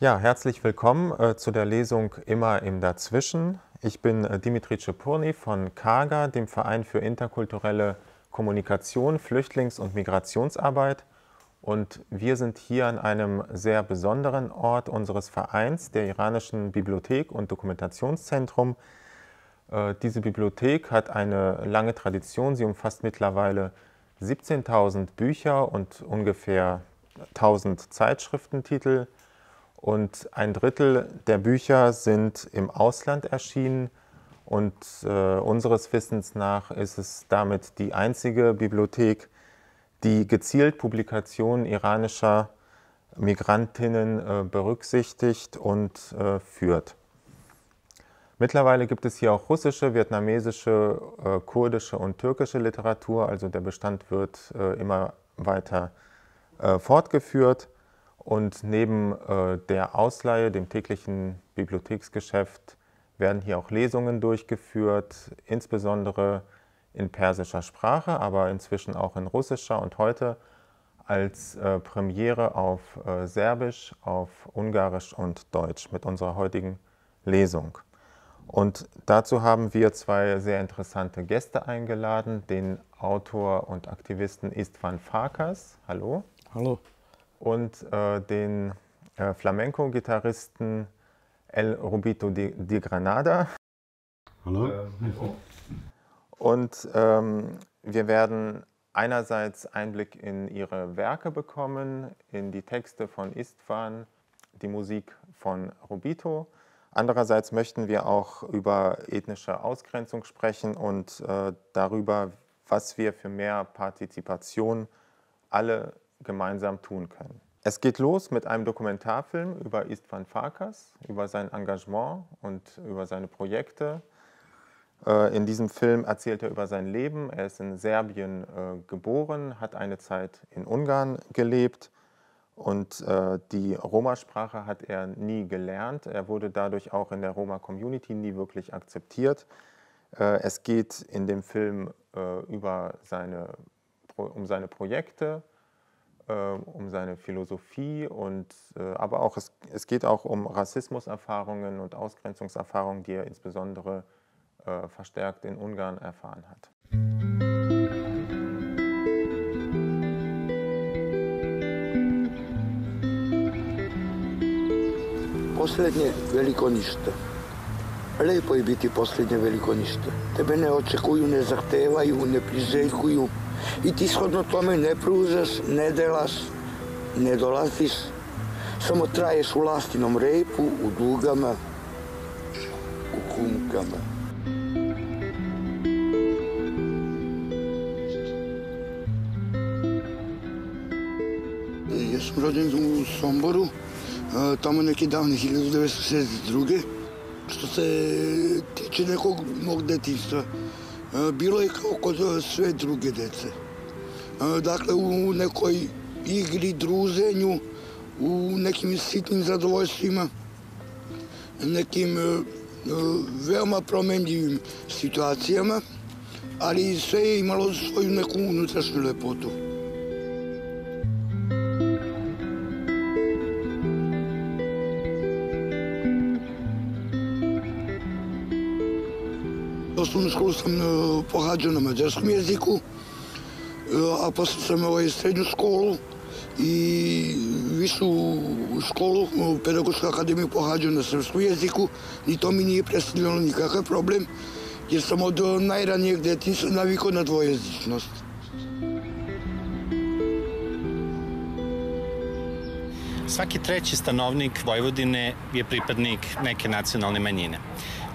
Ja, herzlich willkommen äh, zu der Lesung Immer im Dazwischen. Ich bin äh, Dimitri Cepurni von KAGA, dem Verein für interkulturelle Kommunikation, Flüchtlings- und Migrationsarbeit. Und wir sind hier an einem sehr besonderen Ort unseres Vereins, der Iranischen Bibliothek und Dokumentationszentrum. Äh, diese Bibliothek hat eine lange Tradition. Sie umfasst mittlerweile 17.000 Bücher und ungefähr 1000 Zeitschriftentitel und ein Drittel der Bücher sind im Ausland erschienen und äh, unseres Wissens nach ist es damit die einzige Bibliothek, die gezielt Publikationen iranischer Migrantinnen äh, berücksichtigt und äh, führt. Mittlerweile gibt es hier auch russische, vietnamesische, äh, kurdische und türkische Literatur, also der Bestand wird äh, immer weiter äh, fortgeführt. Und neben äh, der Ausleihe, dem täglichen Bibliotheksgeschäft, werden hier auch Lesungen durchgeführt, insbesondere in persischer Sprache, aber inzwischen auch in russischer und heute als äh, Premiere auf äh, Serbisch, auf Ungarisch und Deutsch mit unserer heutigen Lesung. Und dazu haben wir zwei sehr interessante Gäste eingeladen, den Autor und Aktivisten Istvan Farkas. Hallo. Hallo und äh, den äh, Flamenco-Gitarristen El Rubito di, di Granada. Hallo. Ähm, und ähm, wir werden einerseits Einblick in ihre Werke bekommen, in die Texte von Istvan, die Musik von Rubito. Andererseits möchten wir auch über ethnische Ausgrenzung sprechen und äh, darüber, was wir für mehr Partizipation alle gemeinsam tun können. Es geht los mit einem Dokumentarfilm über Istvan Farkas, über sein Engagement und über seine Projekte. Äh, in diesem Film erzählt er über sein Leben. Er ist in Serbien äh, geboren, hat eine Zeit in Ungarn gelebt und äh, die Roma-Sprache hat er nie gelernt. Er wurde dadurch auch in der Roma-Community nie wirklich akzeptiert. Es geht in dem Film über seine, um seine Projekte, um seine Philosophie und äh, aber auch es, es geht auch um Rassismuserfahrungen und Ausgrenzungserfahrungen, die er insbesondere äh, verstärkt in Ungarn erfahren hat. Poslednje veliko ništa. Lepo je biti poslednje veliko ništa. Tebe ne očekuju, ne zahtevaju, ne priželjkuju. I ti shodno tome ne pružaš, ne delaš, ne dolaziš, samo traješ u lastinom repu, u dugama, u kumkama. Ja sam rođen u Somboru, tamo neke davne 1962. Što se tiče nekog mog detinstva, bilo je kao kod sve druge dece. Dakle, u nekoj igri, druženju, u nekim sitnim zadovoljstvima, nekim veoma promenljivim situacijama, ali sve je imalo svoju neku unutrašnju lepotu. Osnovnu školu sam pohađao na mađarskom jeziku, a posle sam ovaj, srednju školu i višu školu, pedagošku akademiju pohađao na srpskom jeziku i to mi nije predstavljalo nikakav problem, jer sam od najranijeg detinstva navikao na dvojezičnost. Svaki treći stanovnik Vojvodine je pripadnik neke nacionalne manjine.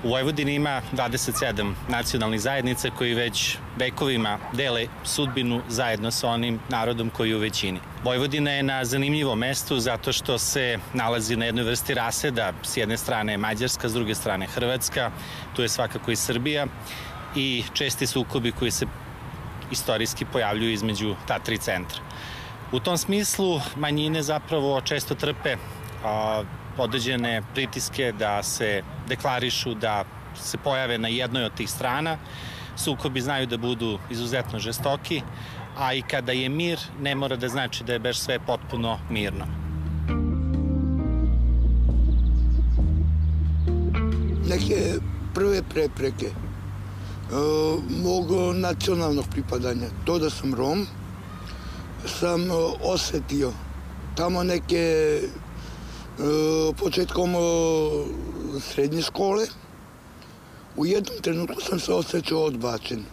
U Vojvodini ima 27 nacionalnih zajednica koji već vekovima dele sudbinu zajedno sa onim narodom koji je u većini. Vojvodina je na zanimljivom mestu zato što se nalazi na jednoj vrsti raseda. S jedne strane Mađarska, s druge strane Hrvatska, tu je svakako i Srbija i česti sukobi koji se istorijski pojavljuju između ta tri centra. U tom smislu manjine zapravo često trpe a, određene pritiske da se deklarišu da se pojave na jednoj od tih strana. Sukobi znaju da budu izuzetno žestoki, a i kada je mir, ne mora da znači da je baš sve potpuno mirno. neke prve prepreke e, mog nacionalnog pripadanja. To da sam Rom sam osetio tamo neke početkom srednje škole. U jednom trenutku sam se osjećao odbačen.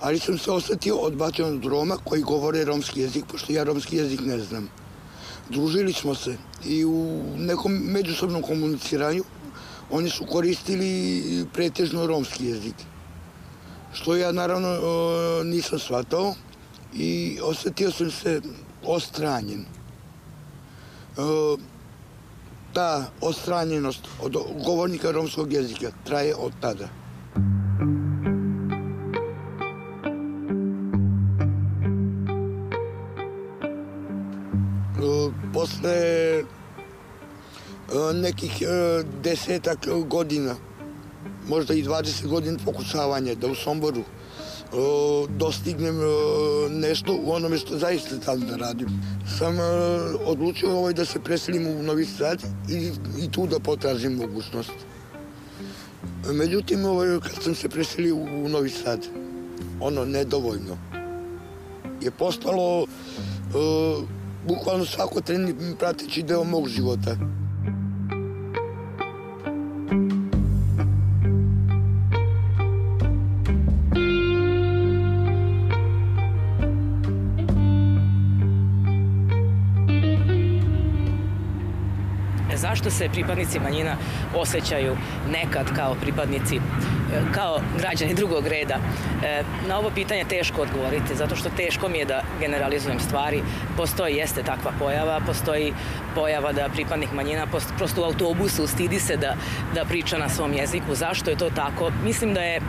Ali sam se osjetio odbačen od Roma koji govore romski jezik, pošto ja romski jezik ne znam. Družili smo se i u nekom međusobnom komuniciranju oni su koristili pretežno romski jezik. Što ja naravno nisam shvatao i osjetio sam se ostranjen. Ta ostranjenost od govornika romskog jezika traje od tada. posle e, nekih e, desetak godina, možda i 20 godina pokušavanja da u Somboru dostignem nešto u onome što zaista tam da radim. Sam odlučio ovaj da se preselim u Novi Sad i, i tu da potražim mogućnost. Međutim, ovaj, kad sam se preselio u Novi Sad, ono nedovoljno, je postalo bukvalno svako trening prateći deo mog života. Se pripadnici manjina osjećaju nekad kao pripadnici, e, kao građani drugog reda. E, na ovo pitanje teško odgovoriti, zato što teško mi je da generalizujem stvari. Postoji, jeste takva pojava, postoji pojava da pripadnik manjina prosto u autobusu stidi se da, da priča na svom jeziku. Zašto je to tako? Mislim da je e,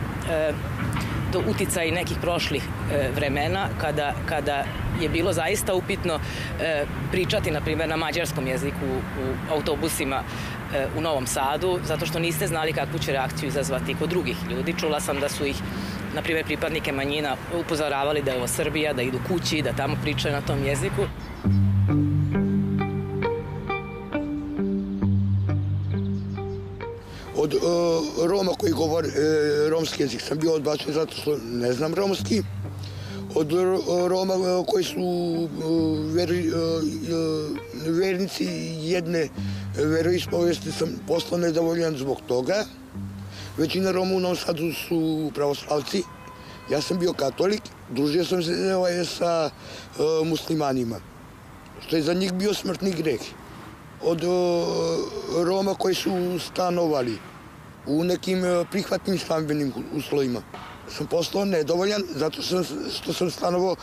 do uticaj nekih prošlih e, vremena kada, kada je bilo zaista upitno e, pričati, na primjer, na mađarskom jeziku u autobusima e, u Novom Sadu, zato što niste znali kakvu će reakciju izazvati kod drugih ljudi. Čula sam da su ih na primjer, pripadnike manjina upozoravali da je ovo Srbija, da idu kući, da tamo pričaju na tom jeziku. od uh, Roma koji govore uh, romski jezik sam bio odbačen zato što ne znam romski. Od Roma koji su veri, vernici jedne veroispovesti sam postao nedovoljan zbog toga. Većina Roma u Novom Sadu su pravoslavci. Ja sam bio katolik, družio sam se ovaj, sa uh, muslimanima, što je za njih bio smrtni greh. Od uh, Roma koji su stanovali u nekim e, prihvatnim stambenim uslovima. Sam postao nedovoljan zato što, što sam stanovao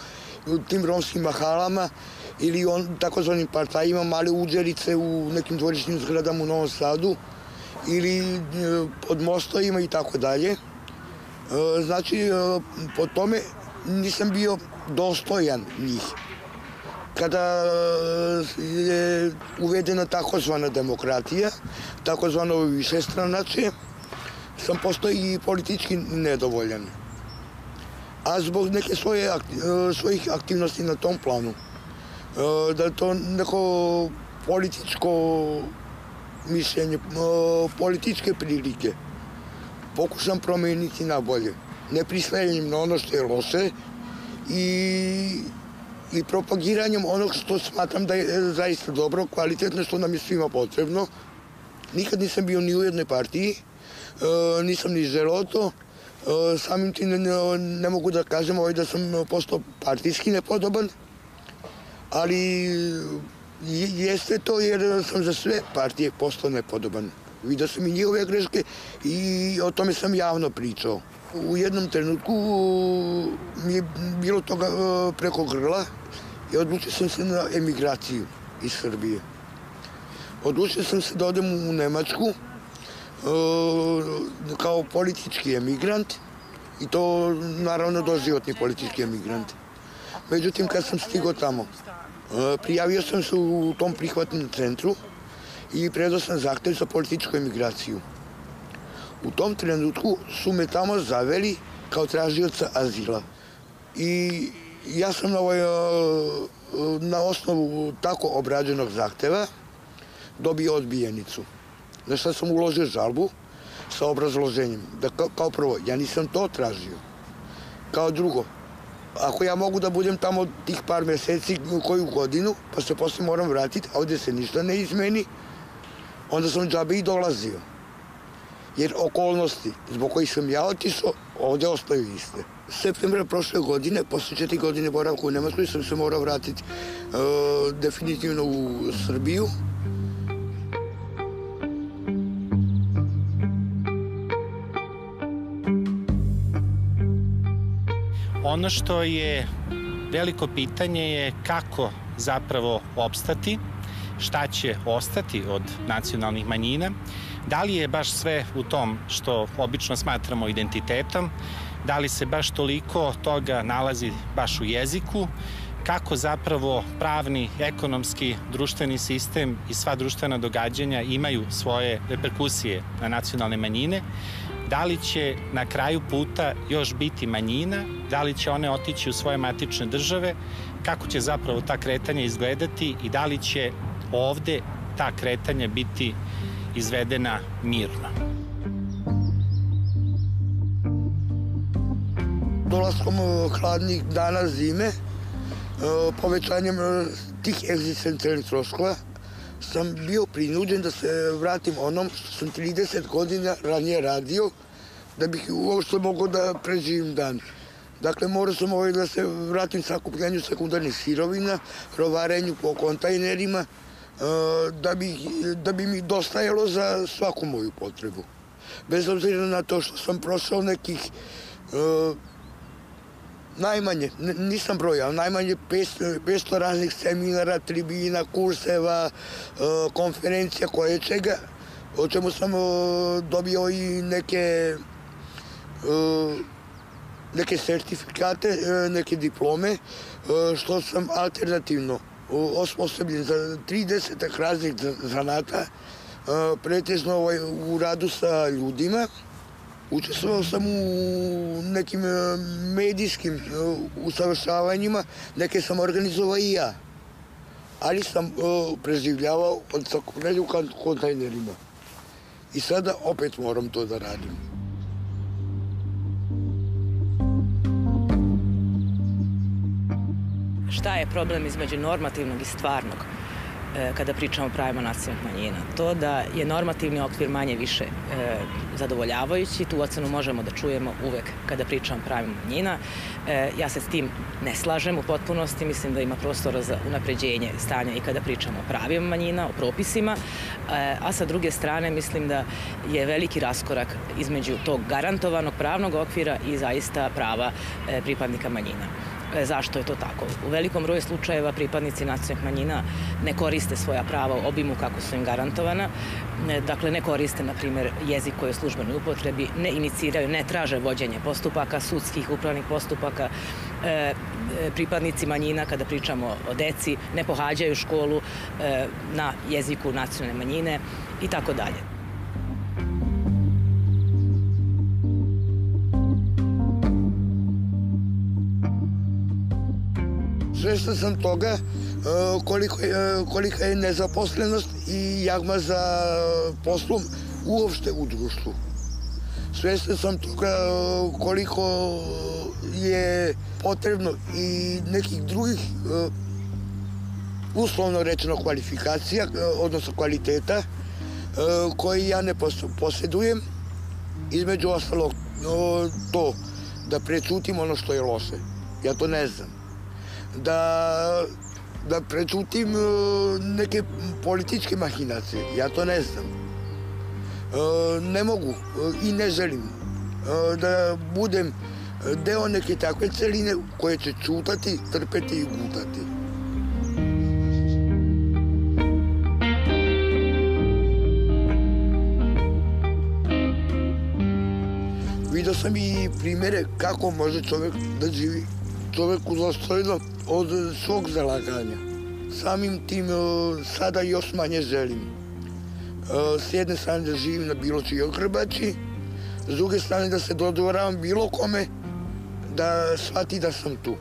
u tim romskim mahalama ili on takozvanim partajima, male uđerice u nekim dvorišnim zgradama u Novom Sadu ili e, pod mostovima i tako dalje. E, znači, po tome nisam bio dostojan njih. Kada je uvedena takozvana demokratija, takozvano višestranačje, sam postao i politički nedovoljan. A zbog neke svoje, e, svojih aktivnosti na tom planu, e, da to neko političko mišljenje, e, političke prilike, pokušam promeniti na bolje. Ne pristajanjem na ono što je loše i, i propagiranjem onog što smatram da je zaista dobro, kvalitetno, što nam je svima potrebno. Nikad nisam bio ni u jednoj partiji, nisam ni želeo to. E, samim tim ne, ne mogu da kažem ovaj da sam postao partijski nepodoban, ali jeste to jer sam za sve partije postao nepodoban. Vidio sam i njihove greške i o tome sam javno pričao. U jednom trenutku mi je bilo toga e, preko grla i odlučio sam se na emigraciju iz Srbije. Odlučio sam se da odem u Nemačku, E, kao politički emigrant i to naravno doživotni politički emigrant. Međutim, kad sam stigao tamo, e, prijavio sam se u tom prihvatnom centru i predao sam zahtev za političku emigraciju. U tom trenutku su me tamo zaveli kao tražioca azila. I ja sam na, ovaj, e, na osnovu tako obrađenog zahteva dobio odbijenicu na šta sam uložio žalbu sa obrazloženjem. Da kao, kao prvo, ja nisam to tražio. Kao drugo, ako ja mogu da budem tamo tih par meseci, koju godinu, pa se posle moram vratiti, a ovde se ništa ne izmeni, onda sam džabe i dolazio. Jer okolnosti zbog kojih sam ja otišao, ovde ostaju iste. Septembra prošle godine, posle četiri godine boravka u Nemačkoj, sam se morao vratiti e, definitivno u Srbiju. Ono što je veliko pitanje je kako zapravo opstati, šta će ostati od nacionalnih manjina, da li je baš sve u tom što obično smatramo identitetom, da li se baš toliko toga nalazi baš u jeziku, kako zapravo pravni, ekonomski, društveni sistem i sva društvena događanja imaju svoje reperkusije na nacionalne manjine, da li će na kraju puta još biti manjina, da li će one otići u svoje matične države, kako će zapravo ta kretanja izgledati? I da li će ovde ta kretanja biti izvedena mirno. Dolaskom e, hladnih dana zime, e, povećanjem e, tih egzistencijalnih troškova, sam bio prinuđen da se vratim onom što sam 30 godina ranije radio, da bih uopšte mogao da preživim dan. Dakle, morao sam ovaj da se vratim sakupljanju sekundarnih sirovina, rovarenju po kontajnerima, da bi, da bi mi dostajalo za svaku moju potrebu. Bez obzira na to što sam prošao nekih najmanje, nisam brojao, najmanje 500, 500 raznih seminara, tribina, kurseva, konferencija, koje čega, o čemu sam dobio i neke neke sertifikate, neke diplome, što sam alternativno osposobljen za 30 raznih zanata, pretežno ovaj, u radu sa ljudima. Učestvovao sam u nekim medijskim usavršavanjima, neke sam organizovao i ja. Ali sam preživljavao od sakupljanja u kontajnerima. I sada opet moram to da radim. šta je problem između normativnog i stvarnog e, kada pričamo o pravima nacionalnih manjina. To da je normativni okvir manje više e, zadovoljavajući, tu ocenu možemo da čujemo uvek kada pričamo o pravima manjina. E, ja se s tim ne slažem u potpunosti, mislim da ima prostora za unapređenje stanja i kada pričamo o pravima manjina, o propisima, e, a sa druge strane mislim da je veliki raskorak između tog garantovanog pravnog okvira i zaista prava e, pripadnika manjina. E, zašto je to tako. U velikom broju slučajeva pripadnici nacionalnih manjina ne koriste svoja prava u obimu kako su im garantovana, e, dakle ne koriste, na primjer, jezik koji je u službenoj upotrebi, ne iniciraju, ne traže vođenje postupaka, sudskih upravnih postupaka, e, pripadnici manjina, kada pričamo o deci, ne pohađaju školu na jeziku nacionalne manjine i tako dalje. Svestan sam toga e, koliko, e, kolika je nezaposlenost i jagma za poslom uopšte u društvu. Svestan sam toga e, koliko je potrebno i nekih drugih uslovno rečeno kvalifikacija, odnosno kvaliteta, koji ja ne posjedujem, između ostalog to da prećutim ono što je loše. Ja to ne znam da, da prečutim e, neke političke mahinacije. Ja to ne znam. E, ne mogu e, i ne želim da budem deo neke takve celine koje će čutati, trpeti i gutati. Vidio sam i primere kako može čovjek da živi čoveku dostojno od svog zalaganja. Samim tim e, sada još manje želim. E, s jedne strane da živim na bilo čijoj grbači, s druge strane da se dodvoravam bilo kome da shvati da sam tu.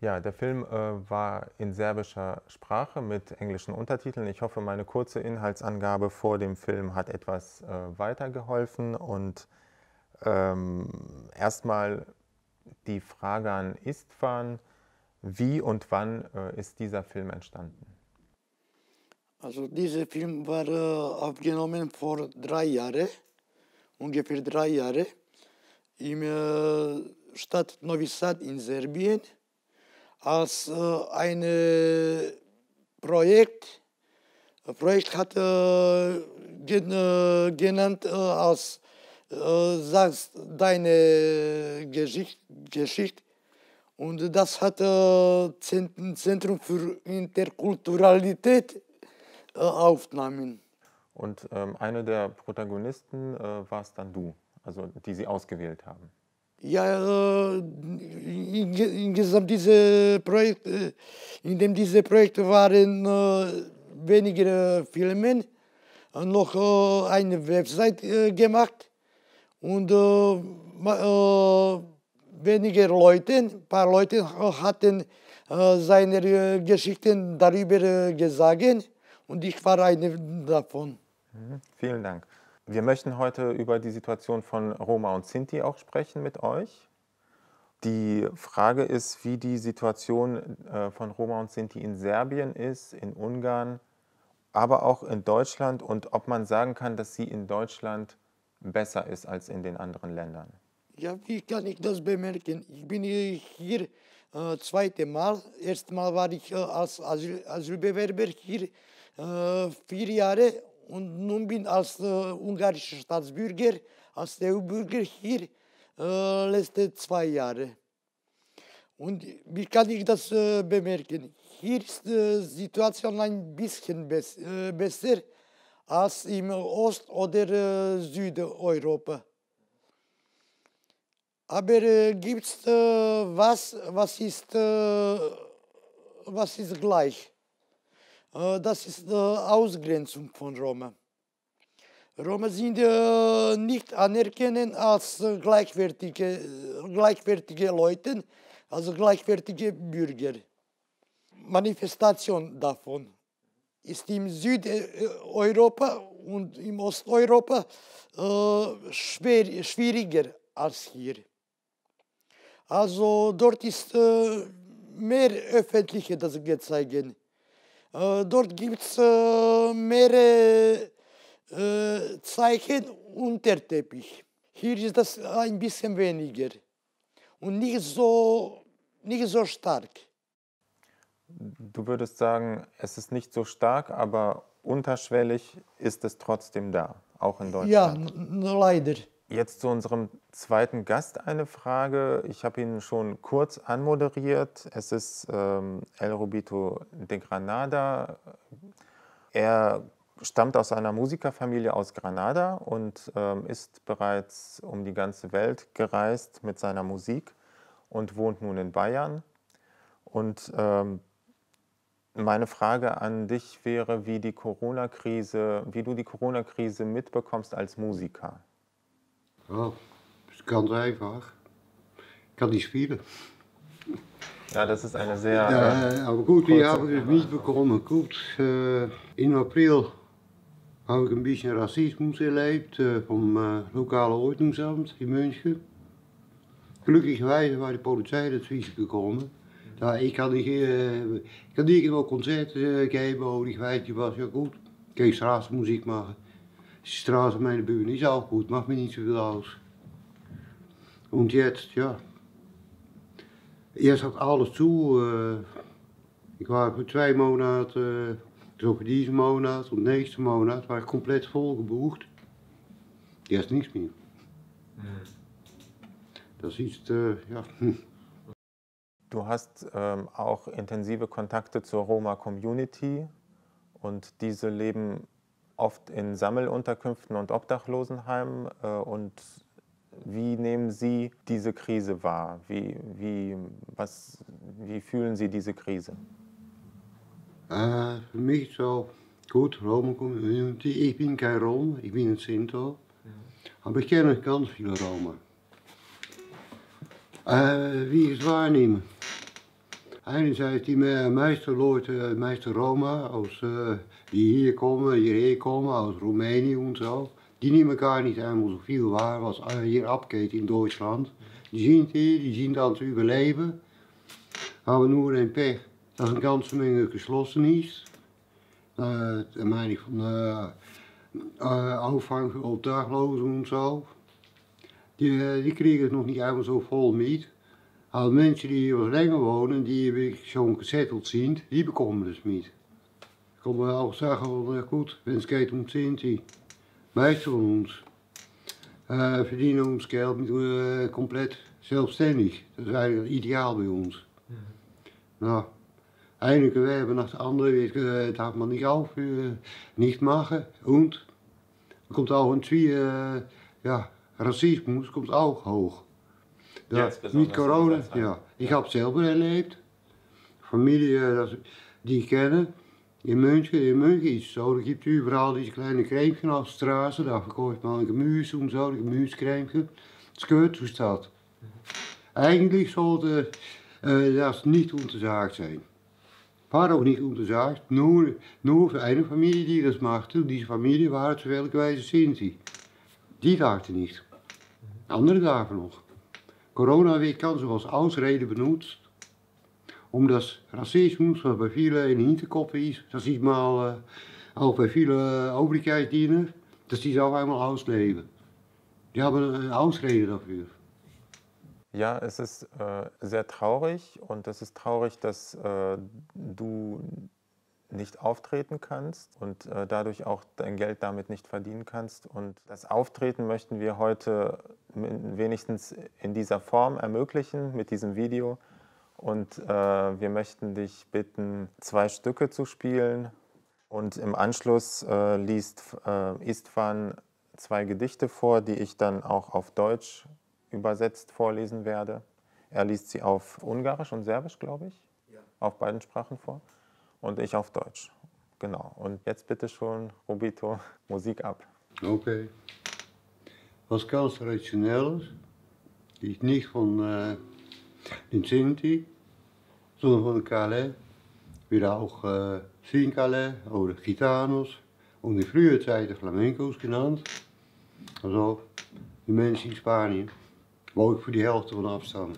Ja, der Film äh, war in serbischer Sprache mit englischen Untertiteln. Ich hoffe, meine kurze Inhaltsangabe vor dem Film hat etwas äh, weitergeholfen. Und ähm, erstmal die Frage an Istvan, wie und wann äh, ist dieser Film entstanden? Also dieser Film war äh, aufgenommen vor drei Jahren, ungefähr drei Jahre, in äh, Stadt Novi Sad in Serbien als äh, ein Projekt. Projekt hat äh, äh, genannt als sagst deine Geschichte. Und das hat Zentrum für Interkulturalität Aufnahmen. Und ähm, eine der Protagonisten äh, warst dann du, also die sie ausgewählt haben. Ja, äh, insgesamt diese Projekt, äh, in dem diese Projekte waren äh, weniger Filme, noch eine Website gemacht und weniger Leute, ein paar Leute hatten seine Geschichten darüber gesagt und ich war einer davon. Mhm, vielen Dank. Wir möchten heute über die Situation von Roma und Sinti auch sprechen mit euch. Die Frage ist, wie die Situation äh, von Roma und Sinti in Serbien ist, in Ungarn, aber auch in Deutschland und ob man sagen kann, dass sie in Deutschland besser ist als in den anderen Ländern. Ja, wie kann ich das bemerken? Ich bin hier äh, zweite Mal. Erstmal war ich äh, als Asyl, Asylbewerber hier äh, vier Jahre und nun bin als äh, ungarischer Staatsbürger, als EU-Bürger hier äh, letzte zwei Jahre. Und wie kann ich das äh, bemerken? Hier ist die äh, Situation ein bisschen bess äh, besser als im Ost- oder äh, Südeuropa. Aber äh, gibt es äh, was, was ist, was ist gleich? Äh, das ist die Ausgrenzung von Roma. Roma sind äh, nicht anerkennen als gleichwertige, gleichwertige Leute, also gleichwertige Bürger. Manifestation davon ist im Südeuropa und im Osteuropa äh, schwer, schwieriger als hier. Also dort ist äh, mehr öffentliche das gezeigt. Dort gibt es mehrere Zeichen unter Teppich. Hier ist das ein bisschen weniger und nicht so, nicht so stark. Du würdest sagen, es ist nicht so stark, aber unterschwellig ist es trotzdem da, auch in Deutschland. Ja, leider. Jetzt zu unserem zweiten Gast eine Frage. Ich habe ihn schon kurz anmoderiert. Es ist ähm, El Rubito de Granada. Er stammt aus einer Musikerfamilie aus Granada und ähm, ist bereits um die ganze Welt gereist mit seiner Musik und wohnt nun in Bayern. Und ähm, meine Frage an dich wäre, wie die Corona-Krise, wie du die Corona-Krise mitbekommst als Musiker. Ja, ist ganz einfach. Ich kann nicht spielen. Ja, das ist eine sehr. Ja, aber gut, habe ich es mitbekommen? Gut, äh, in April habe ich ein bisschen Rassismus erlebt äh, vom äh, lokalen Ordnungsamt in München. Glücklicherweise war die Polizei dazwischen gekommen. Ja, ich kan nicht, äh, ich kann nirgendwo Konzerte äh, geben und ich weiß, was ja gut. Ich kann Straßenmusik machen. Die Straße meiner Bühne ist auch gut, macht mir nicht so viel aus. Und jetzt, ja. Eerst had alles zu. Uh, ik was voor twee maanden, zo voor deze maand nächste Monat war ich komplett voll gebucht. Jetzt nichts mehr. Das ist, äh, ja. Du hast ähm, auch intensive Kontakte zur Roma-Community und diese leben oft in Sammelunterkünften und Obdachlosenheimen. Äh, und wie nehmen Sie diese Krise wahr? Wie, wie, was, wie fühlen Sie diese Krise? Äh, für mich so gut, Roma-Community. Ich bin kein Rom, ich bin ein Sinto. Aber ich kenne ganz viele Roma. Äh, wie ich es wahrnehme. Enerzijds die meeste Leute, eh, meeste Roma, als, eh, die hier komen, hierheen komen, als Roemenië en zo, die nemen elkaar niet helemaal zo veel waren als eh, hier abgeht in Duitsland. Die zien het hier, die zien dat ze overleven. Hebben nu een pech. Dat is een ganze menge gesloten is. Uh, van de uh, op daglozen en zo. Die, die kregen het nog niet helemaal zo vol mee. Aber mensen die hier wat länger wonen, die heb ik zo'n gezetteld zien, die bekomen dus niet. Ik kon wel zeggen, van, goed, wenn es geht um Sinti, meeste van ons uh, verdienen ons geld met, uh, compleet zelfstandig. Dat is eigenlijk ideaal bij ons. -hmm. Nou, einige hebben nach der andere, uh, darf man nicht auf, uh, nicht machen. Und, er kommt auch ein Zwie, uh, ja, Rassismus kommt auch hoch. Ja, niet corona, ja. Ik heb het zelf erlebt. Familie dat, die ik kennen. In München, in München is het zo, er gibt überall diese kleine Cremchen auf der Straße, da verkauft man Gemüse und so, Gemüsecremchen. Das gehört zur Stadt. Eigentlich sollte äh, das nicht untersagt sein. War auch nicht untersagt, nur, nur für eine Familie, die das machte. Und diese Familie waren zufälligerweise Sinti. Die dachten nicht. Andere dagen noch. Corona wird ganz als Ausrede benutzt, um das Rassismus, was bei vielen in den Hinterkopf ist, das sieht man äh, auch bei vielen Obrigkeitsdienern, dass die es auf einmal ausleben. Die haben eine Ausrede dafür. Ja, es ist äh, sehr traurig und es ist traurig, dass äh, du nicht auftreten kannst und äh, dadurch auch dein Geld damit nicht verdienen kannst. Und das Auftreten möchten wir heute wenigstens in dieser Form ermöglichen mit diesem Video. Und äh, wir möchten dich bitten, zwei Stücke zu spielen. Und im Anschluss äh, liest äh, Istvan zwei Gedichte vor, die ich dann auch auf Deutsch übersetzt vorlesen werde. Er liest sie auf Ungarisch und Serbisch, glaube ich, ja. auf beiden Sprachen vor und ich auf Deutsch. Genau. Und jetzt bitte schon, Robito, Musik ab. Okay. Was ganz Traditionelles, die ist nicht von äh, den Sinti, sondern von Calais. Wieder auch äh, Sincalais oder Gitanos und in früher Zeiten Flamencos genannt. Also die Menschen in Spanien, wo ich für die Hälfte von abstamme.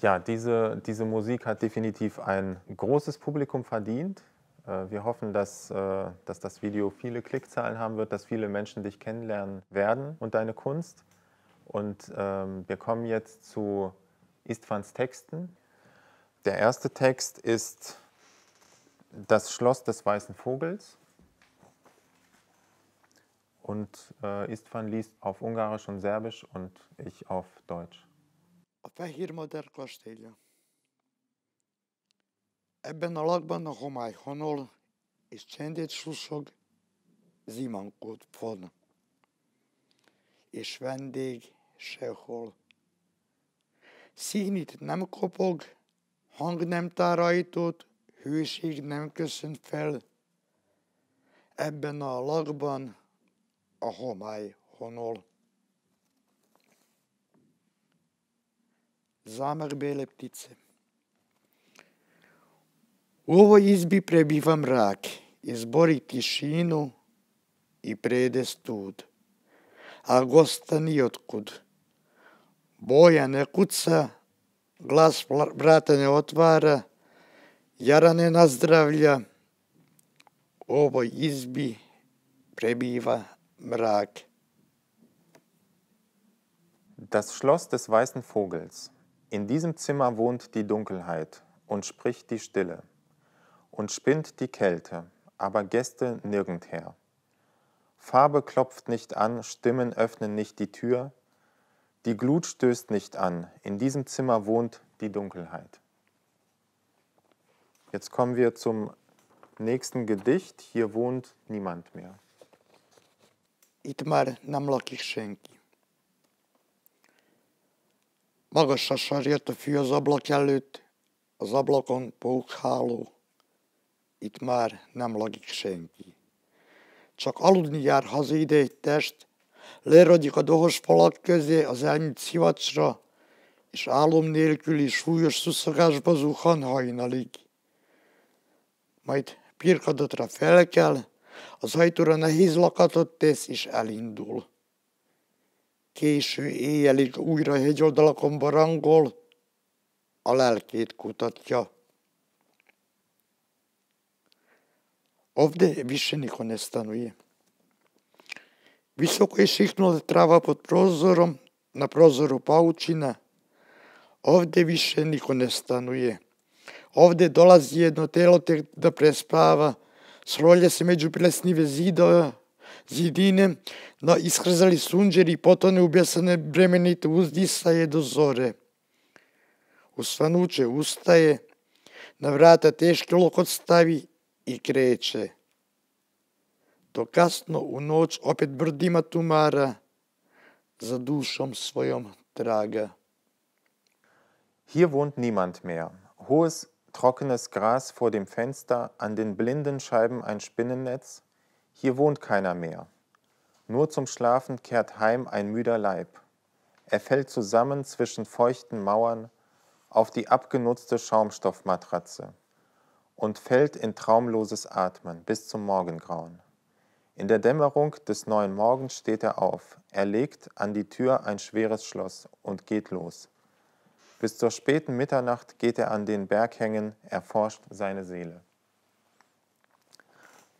Ja, diese, diese Musik hat definitiv ein großes Publikum verdient. Äh, wir hoffen, dass, äh, dass das Video viele Klickzahlen haben wird, dass viele Menschen dich kennenlernen werden und deine Kunst. Und ähm, wir kommen jetzt zu Istvans Texten. Der erste Text ist Das Schloss des weißen Vogels. Und äh, Istvan liest auf Ungarisch und Serbisch und ich auf Deutsch. A fehér madár kastélya. Ebben a lakban a homály honol, és csendét susog, zimankód von, és vendég sehol. Színit nem kopog, hang nem tár ajtót, hőség nem köszön fel. Ebben a lakban a homály honol. Zamer bele ptice. U ovoj izbi prebiva mrak, izbori tišinu i prede stud. A gosta ni otkud. Boja ne kuca, glas vrata ne otvara, jara ne nazdravlja. U ovoj izbi prebiva mrak. Das Schloss des weißen Vogels. In diesem Zimmer wohnt die Dunkelheit und spricht die Stille und spinnt die Kälte, aber Gäste nirgendher. Farbe klopft nicht an, Stimmen öffnen nicht die Tür, die Glut stößt nicht an, in diesem Zimmer wohnt die Dunkelheit. Jetzt kommen wir zum nächsten Gedicht. Hier wohnt niemand mehr. Itmar namlakik senki. Magasra sarját a fű az ablak előtt, az ablakon pókháló. Itt már nem lakik senki. Csak aludni jár haza ide egy test, leragyik a dohos falak közé az elnyit szivacsra, és álom nélküli súlyos szuszogásba zuhan hajnalig. Majd pirkadatra felkel, az ajtóra nehéz lakatot tesz, és elindul. Késő éjjelig újra hegyoldalakon barangol, a lelkét kutatja. Ovde više niko ne stanuje. Visoko je šiknula trava pod prozorom, na prozoru paučina. Ovde više niko ne stanuje. Ovde dolazi jedno telo tek da prespava, srolja se među plesnive zidove, zidine, no iskrzali sunđeri i potone ubjesane bremenite uzdisaje do zore. Usvanuće ustaje, na vrata teški lokot stavi i kreće. To kasno u noć opet brdima tumara, za dušom svojom traga. Hier wohnt niemand mehr. Hohes, trockenes Gras vor dem Fenster, an den blinden Scheiben ein Spinnennetz. Hier wohnt keiner mehr. Nur zum Schlafen kehrt heim ein müder Leib. Er fällt zusammen zwischen feuchten Mauern auf die abgenutzte Schaumstoffmatratze und fällt in traumloses Atmen bis zum Morgengrauen. In der Dämmerung des neuen Morgens steht er auf. Er legt an die Tür ein schweres Schloss und geht los. Bis zur späten Mitternacht geht er an den Berghängen, erforscht seine Seele.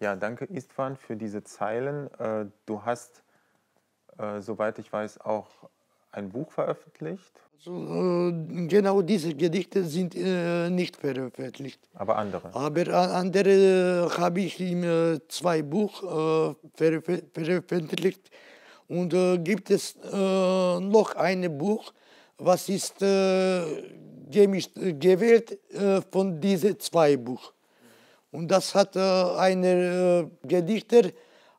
Ja, danke Istvan für diese Zeilen. Äh, du hast, äh, soweit ich weiß, auch ein Buch veröffentlicht. Also, äh, genau diese Gedichte sind nicht veröffentlicht. Aber andere. Aber andere habe ich in zwei Buch veröffentlicht. Und gibt es noch ein Buch, was ist gemischt, gewählt von diesen zwei Buch. Und das hat ein Gedichter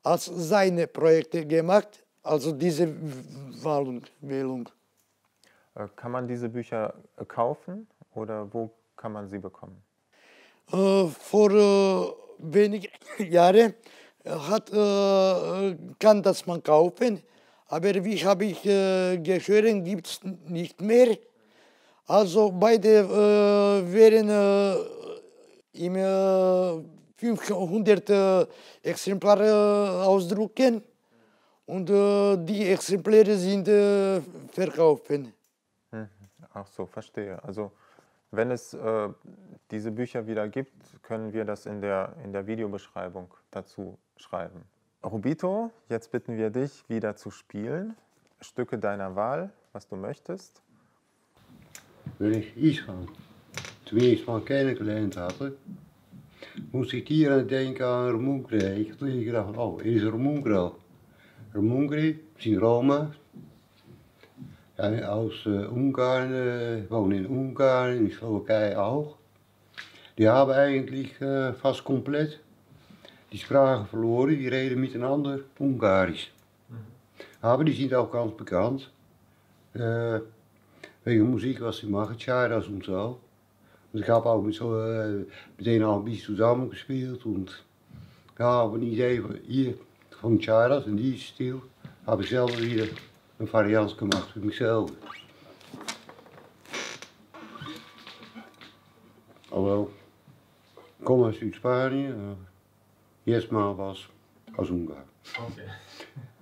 als seine Projekte gemacht, also diese Wahlung, Wählung. Kann man diese Bücher kaufen oder wo kann man sie bekommen? Vor wenigen Jahren hat, kann das man kaufen, aber wie habe ich gehört, gibt es nicht mehr. Also beide wären im 500 Exemplare ausdrucken und die Exemplare sind verkaufen. Ach so, verstehe. Also wenn es äh, diese Bücher wieder gibt, können wir das in der, in der Videobeschreibung dazu schreiben. Rubito, jetzt bitten wir dich, wieder zu spielen. Stücke deiner Wahl, was du möchtest. Wenn ich tenminste van kleine geleend hadden, moest ik hier aan denken aan Ramonkre. Ik dacht toen gedacht, oh, is Ramonkre. Ramonkre, zien Rome. Ja, als uh, Ungarn, uh, wonen in Ungarn, in Slowakije ook. Die hebben eigenlijk eh, vast compleet die spraken verloren, die reden met een ander Ungarisch. Maar mhm. die zijn ook kans bekend. Eh, uh, wegen muziek was die Magachara en zo ich habe auch mit, so, äh, mit denen auch ein bisschen zusammengespielt und ja, aber nicht even hier von Charas in die Stil, habe ich selber wieder een variant gemacht für mich selber. Alhoewel, ik kom uit Zuid-Spanje, uh, eerst maar was als Ungarn. Okay.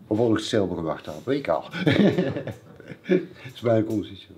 Obwohl ik het zelf gemacht heb, egal. Dat is mijn compositie.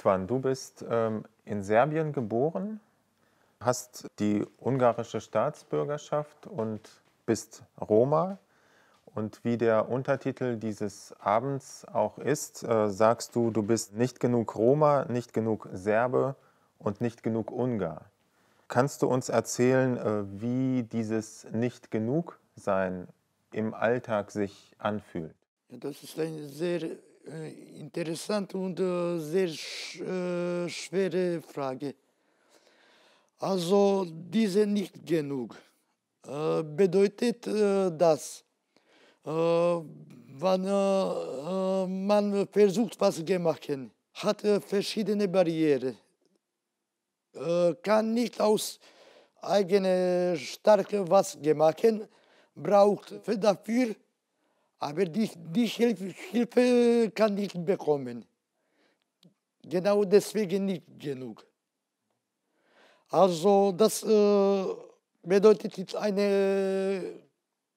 Istvan, du bist ähm, in Serbien geboren, hast die ungarische Staatsbürgerschaft und bist Roma. Und wie der Untertitel dieses Abends auch ist, äh, sagst du, du bist nicht genug Roma, nicht genug Serbe und nicht genug Ungar. Kannst du uns erzählen, äh, wie dieses Nicht genug Sein im Alltag sich anfühlt? Das ist eine sehr interessante und äh, sehr äh, schwere Frage. Also diese nicht genug. Äh, bedeutet äh, das, äh, wenn äh, man versucht, was zu machen, hat verschiedene Barrieren, kann nicht aus eigener Stärke was machen, braucht dafür, aber die, die Hilfe kann nicht bekommen. Genau deswegen nicht genug. Also das äh, bedeutet jetzt eine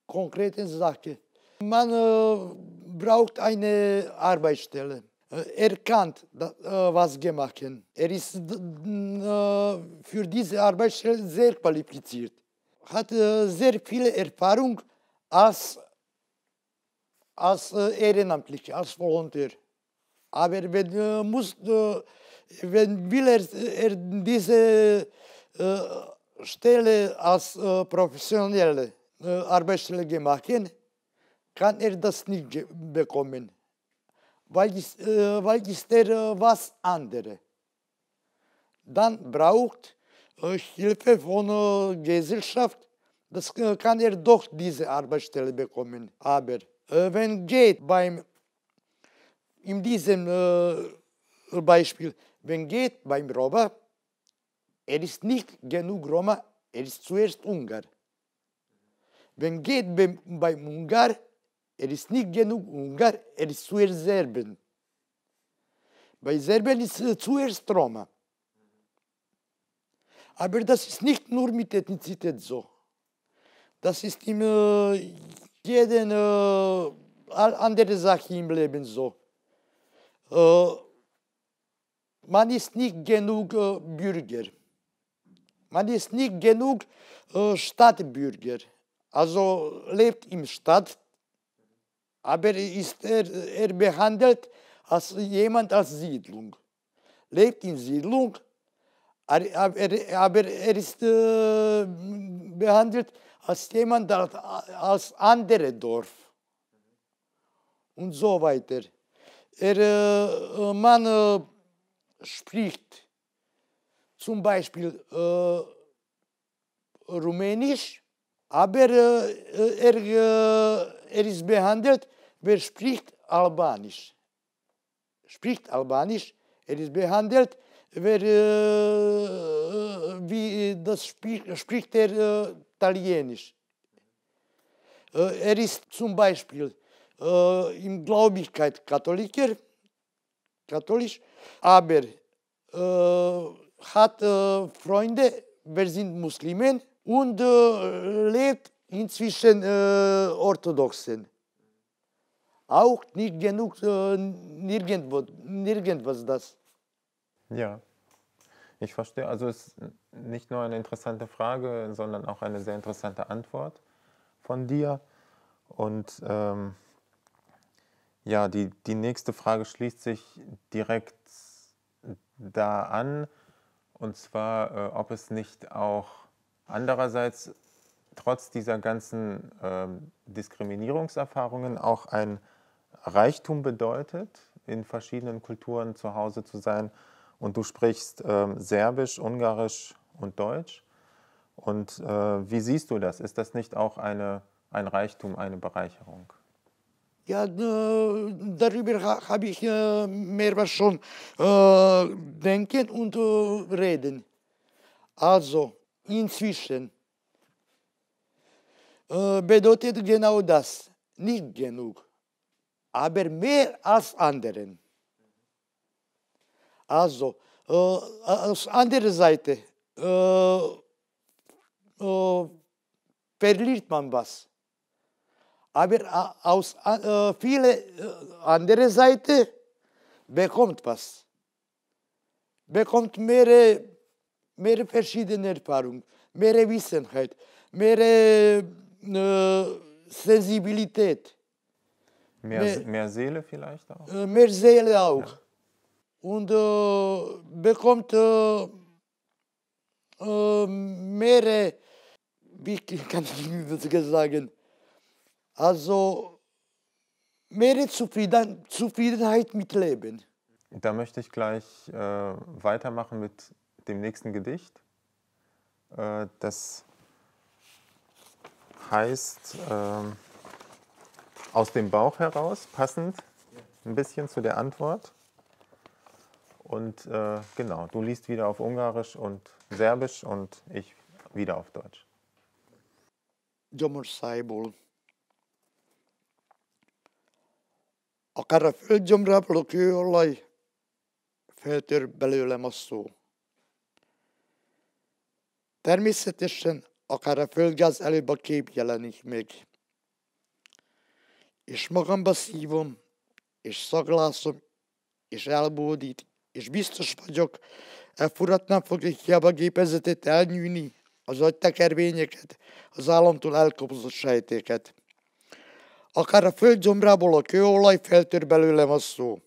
konkrete Sache. Man äh, braucht eine Arbeitsstelle. Er kann äh, was gemacht. Er ist äh, für diese Arbeitsstelle sehr qualifiziert. Hat äh, sehr viel Erfahrung als, als Ehrenamtlicher, als Volontär. Aber wenn, muss, wenn will er, er diese Stelle als professionelle Arbeitsstelle machen, kann er das nicht bekommen weil ist, weil ist er was anderes. Dann braucht Hilfe von Gesellschaft, das kann er doch diese Arbeitsstelle bekommen. Aber wenn geht beim, in diesem Beispiel, wenn geht beim Roma, er ist nicht genug Roma, er ist zuerst Ungar. Wenn geht beim, beim Ungar, er ist nicht genug Ungar, er ist zuerst Serben. Bei Serben ist äh, zuerst Roma. Aber das ist nicht nur mit Ethnizität so. Das ist in äh, jeder äh, andere Sache im Leben so. Äh, man ist nicht genug äh, Bürger. Man ist nicht genug äh, Stadtbürger. Also lebt im Stadt, aber ist er, er behandelt als jemand als Siedlung. Lebt in Siedlung, aber, aber er ist äh, behandelt als jemand als andere Dorf. Und so weiter. Er, äh, man äh, spricht zum Beispiel äh, Rumänisch, aber äh, er, äh, er ist behandelt Wer spricht Albanisch? Spricht Albanisch, er ist behandelt, wer, äh, wie das spricht, spricht er äh, Italienisch. Äh, er ist zum Beispiel äh, in Glaubigkeit Katholiker, katholisch, aber äh, hat äh, Freunde, wer sind Muslimen und äh, lebt inzwischen Orthodoxen auch nicht genug, äh, nirgendwo, nirgendwas das. Ja, ich verstehe. Also es ist nicht nur eine interessante Frage, sondern auch eine sehr interessante Antwort von dir. Und ähm, ja, die, die nächste Frage schließt sich direkt da an, und zwar, äh, ob es nicht auch andererseits trotz dieser ganzen äh, Diskriminierungserfahrungen auch ein Reichtum bedeutet, in verschiedenen Kulturen zu Hause zu sein. Und du sprichst ähm, Serbisch, Ungarisch und Deutsch. Und äh, wie siehst du das? Ist das nicht auch eine, ein Reichtum, eine Bereicherung? Ja, darüber habe ich äh, mehrmals schon äh, denken und äh, reden. Also, inzwischen äh, bedeutet genau das, nicht genug aber mehr als anderen. Also, äh, aus anderer Seite äh, äh, verliert man was. Aber äh, aus äh, viele äh, andere Seite bekommt was. Bekommt mehr, mehr verschiedene Erfahrungen, mehr Wissenheit, mehr äh, Sensibilität. Mehr, mehr, mehr Seele vielleicht auch? Mehr Seele auch. Ja. Und äh, bekommt äh, äh mehr, wie kann ich das sagen, also mehr Zufrieden, Zufriedenheit mit Leben. Da möchte ich gleich äh, weitermachen mit dem nächsten Gedicht. Äh, das heißt ähm, aus dem Bauch heraus, passend ein bisschen zu der Antwort. Und äh, genau, du liest wieder auf Ungarisch und Serbisch und ich wieder auf Deutsch. Gyomorszájból. Akár a földgyomra a kőolaj, feltör belőlem a szó. Természetesen akár a földgáz előbb a kép jelenik meg. És magamba szívom, és szaglászom, és elbódít, és biztos vagyok, e furat nem fogja hiába gépezetet elnyűni, az agytekervényeket, az államtól elkopozott sejtéket. Akár a földgyomrából a kőolaj feltör belőlem a szó.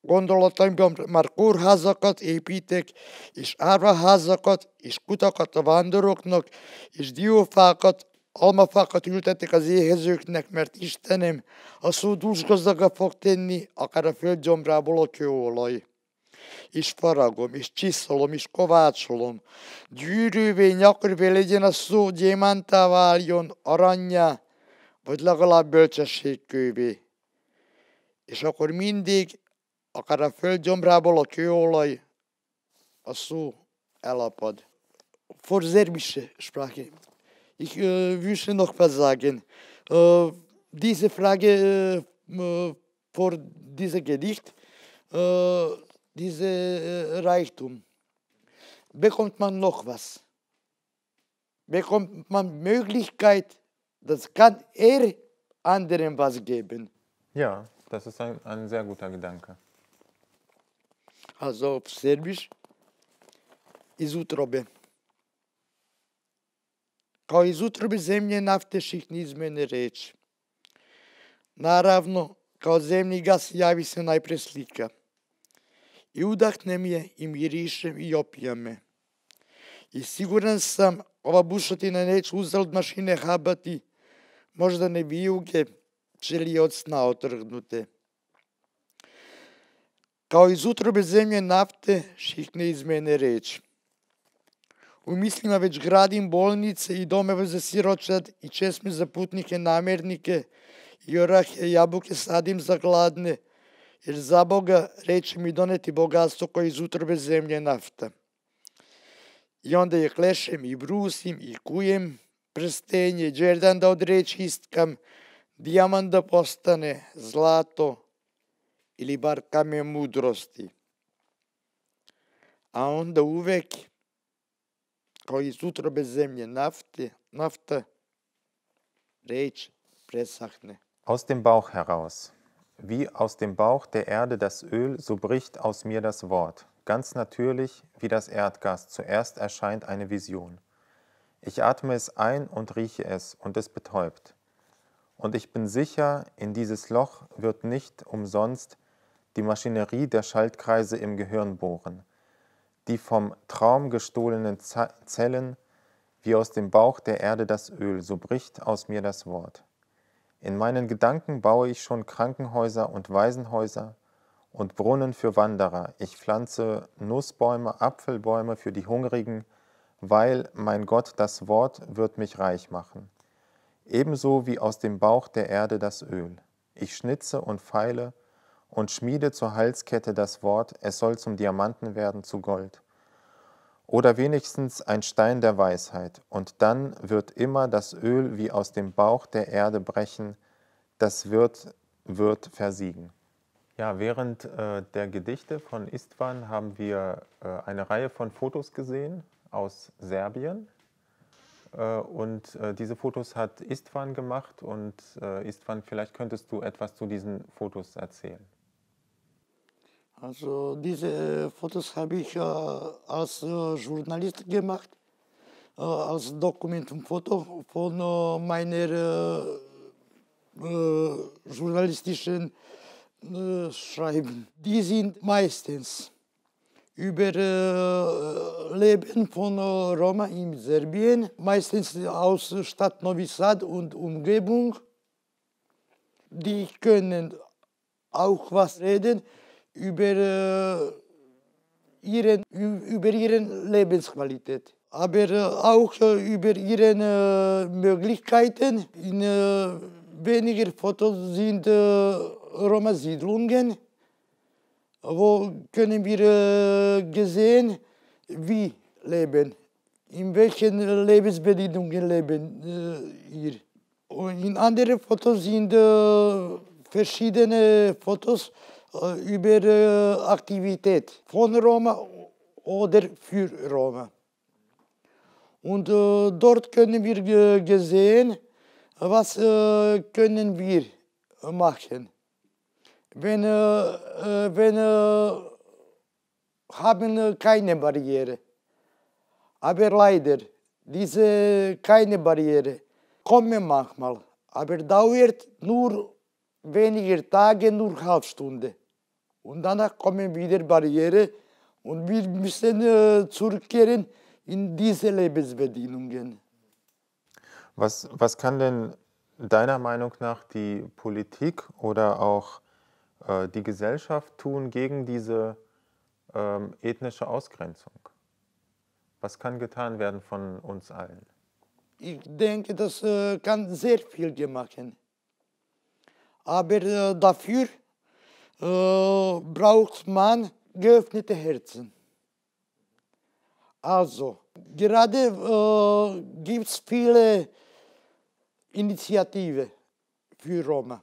Gondolataimban már kórházakat építek, és árvaházakat, és kutakat a vándoroknak, és diófákat, almafákat ültetek az éhezőknek, mert Istenem, a szó dúsgazdaga fog tenni, akár a földgyomrából a kőolaj. És faragom, és csiszolom, és kovácsolom. Gyűrűvé, nyakorvé legyen a szó, gyémántá váljon, aranyá, vagy legalább bölcsességkővé. És akkor mindig akár a földgyomrából a kőolaj, a szó elapad. Serbische Sprache. Ich äh, wünsche noch was sagen. Äh, diese Frage äh, vor diesem Gedicht, äh, diese äh, Reichtum, bekommt man noch was? Bekommt man Möglichkeit, das kann er anderen was geben? Ja, das ist ein, ein sehr guter Gedanke. Also auf Serbisch iz utrobe. Kao iz utrobe zemlje nafte šihni izmene reč. Naravno, kao zemlji gas javi se najpre slika. I udahnem je i mirišem i opija me. I siguran sam, ova bušotina neće uzalud mašine habati, možda ne vijuge, čeli od sna otrgnute. Kao iz utrobe zemlje nafte šihne iz mene reč. U mislima već gradim bolnice i domeve za siročad i česme za putnike, namernike i orahe, jabuke sadim za gladne, jer za Boga reče mi doneti bogatstvo koje iz utrobe zemlje nafta. I onda je klešem i brusim i kujem prstenje, džerdan da od reči istkam, dijamant da postane zlato ili bar kamen mudrosti. A onda uvek kao iz utrobe zemlje nafte, nafta, reč presahne. Aus dem Bauch heraus. Wie aus dem Bauch der Erde das Öl, so bricht aus mir das Wort. Ganz natürlich, wie das Erdgas, zuerst erscheint eine Vision. Ich atme es ein und rieche es, und es betäubt. Und ich bin sicher, in dieses Loch wird nicht umsonst die Maschinerie der Schaltkreise im Gehirn bohren, die vom Traum gestohlenen Zellen, wie aus dem Bauch der Erde das Öl, so bricht aus mir das Wort. In meinen Gedanken baue ich schon Krankenhäuser und Waisenhäuser und Brunnen für Wanderer. Ich pflanze Nussbäume, Apfelbäume für die Hungrigen, weil mein Gott das Wort wird mich reich machen. Ebenso wie aus dem Bauch der Erde das Öl. Ich schnitze und feile und schmiede zur Halskette das Wort, es soll zum Diamanten werden, zu Gold. Oder wenigstens ein Stein der Weisheit, und dann wird immer das Öl wie aus dem Bauch der Erde brechen, das wird, wird versiegen. Ja, während äh, der Gedichte von Istvan haben wir äh, eine Reihe von Fotos gesehen aus Serbien. Äh, und äh, diese Fotos hat Istvan gemacht und äh, Istvan, vielleicht könntest du etwas zu diesen Fotos erzählen. Also diese Fotos habe ich äh, als äh, Journalist gemacht, äh, als Dokument und Foto von äh, meiner äh, journalistischen Schreiben. Die sind meistens über Leben von Roma in Serbien, meistens aus Stadt Novi Sad und Umgebung. Die können auch was reden über, ihren, über ihre Lebensqualität. aber auch über ihre Möglichkeiten. In weniger Fotos sind Roma-Siedlungen, wo können wir gesehen, wie leben, in welchen Lebensbedingungen leben ihr. Und in anderen Fotos sind verschiedene Fotos über Aktivität von Roma oder für Roma. Und äh, dort können wir gesehen, was äh, können wir machen. Wenn, äh, wenn haben keine Barriere. Aber leider, diese keine Barriere kommen manchmal, aber dauert nur weniger Tage, nur halbe Stunde. Und danach kommen wieder Barriere und wir müssen äh, zurückkehren in diese Lebensbedingungen. Was, was kann denn deiner Meinung nach die Politik oder auch äh, die Gesellschaft tun gegen diese ähm, ethnische Ausgrenzung? Was kann getan werden von uns allen? Ich denke, das äh, kann sehr viel gemacht werden. Aber äh, dafür braucht man geöffnete Herzen. Also, gerade äh, gibt es viele Initiativen für Roma.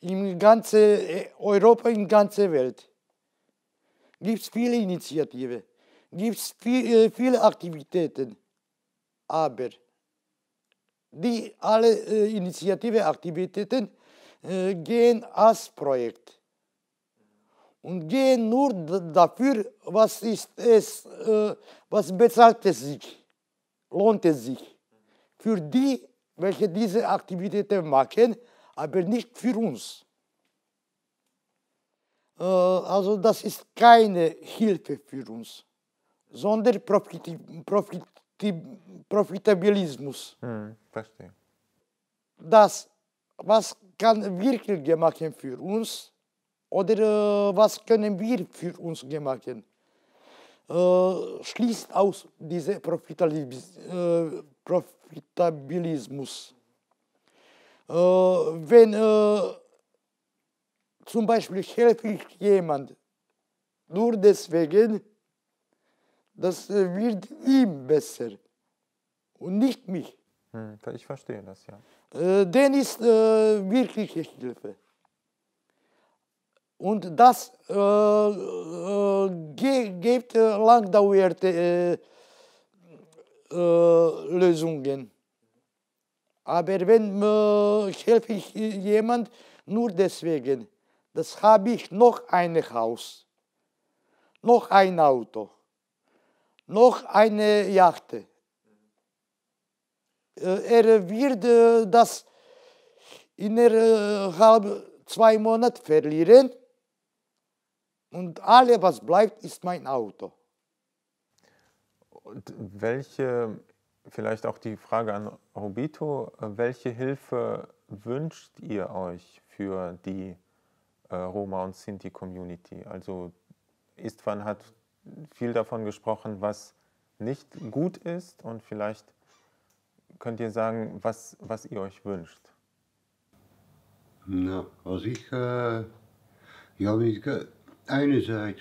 In ganze äh, Europa, in ganzer Welt gibt es viele Initiativen, gibt es viel, äh, viele Aktivitäten. Aber die alle äh, Initiative, Aktivitäten äh, gehen als Projekt und gehen nur dafür, was ist es, äh, was bezahlt es sich, lohnt es sich. Für die, welche diese Aktivitäten machen, aber nicht für uns. Äh, also das ist keine Hilfe für uns, sondern Profit, Profit, Profitabilismus. Hm, verstehe. Das, was kann wirklich gemacht für uns oder äh, was können wir für uns machen, äh, schließt aus diesem Profitabilis äh, Profitabilismus. Äh, wenn äh, zum Beispiel helfe ich jemand nur deswegen, das wird ihm besser und nicht mich. Hm, ich verstehe das, ja. Äh, den ist äh, wirkliche Hilfe. Und das äh, äh, gibt äh, langdauerte Lösungen. Aber wenn helfe ich jemand nur deswegen, das habe ich noch ein Haus, noch ein Auto, noch eine Yacht. Er wird das innerhalb zwei Monaten verlieren und alles, was bleibt, ist mein Auto. Und welche, vielleicht auch die Frage an Robito, welche Hilfe wünscht ihr euch für die äh, Roma und Sinti-Community? Also Istvan hat viel davon gesprochen, was nicht gut ist und vielleicht könnt ihr sagen, was, was ihr euch wünscht. Na, was ich, äh, ja, ich, einerseits,